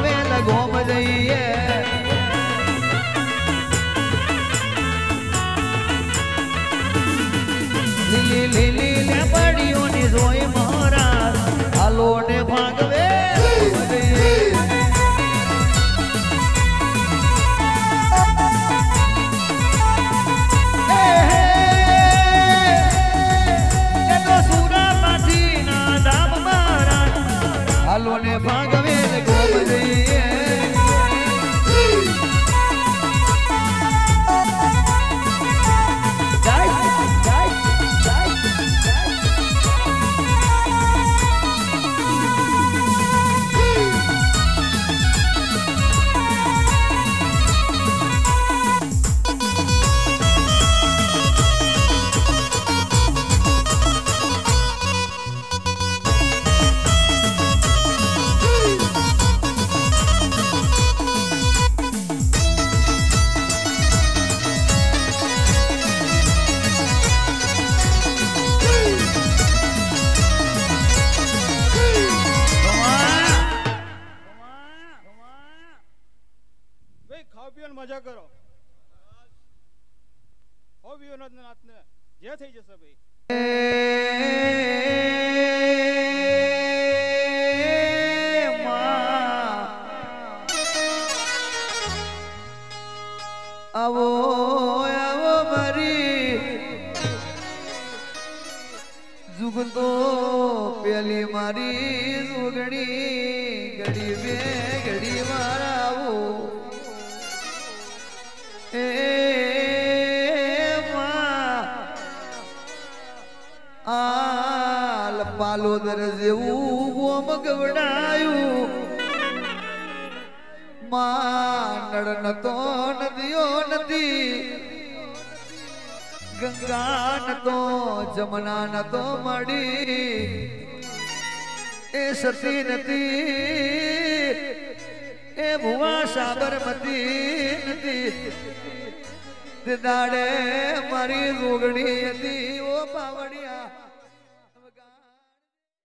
ને ભાગવે લગોમ જઈએ. લીલી લીલી લેબડીઓની સોય મહારાજ હાલો ને ભાગવે હાલો ને ભાગવે. પીઓ મજા કરો. હો પીઓ ને જે થઈ જશે ભાઈ. આવો આવો મારી જુગતો પેલી મારી સુગડી ઘડી બે ઘડી મારા આલ પાલોદર જેવું ગોમ ગવડાયું. માં ન તો નદીઓ નદી. ગંગા ન તો જમના નતો મળી એ સતી નદી ભુવા સાબરમતી નથી દાડે મારી રોગણી હતી ઓ પાવડિયા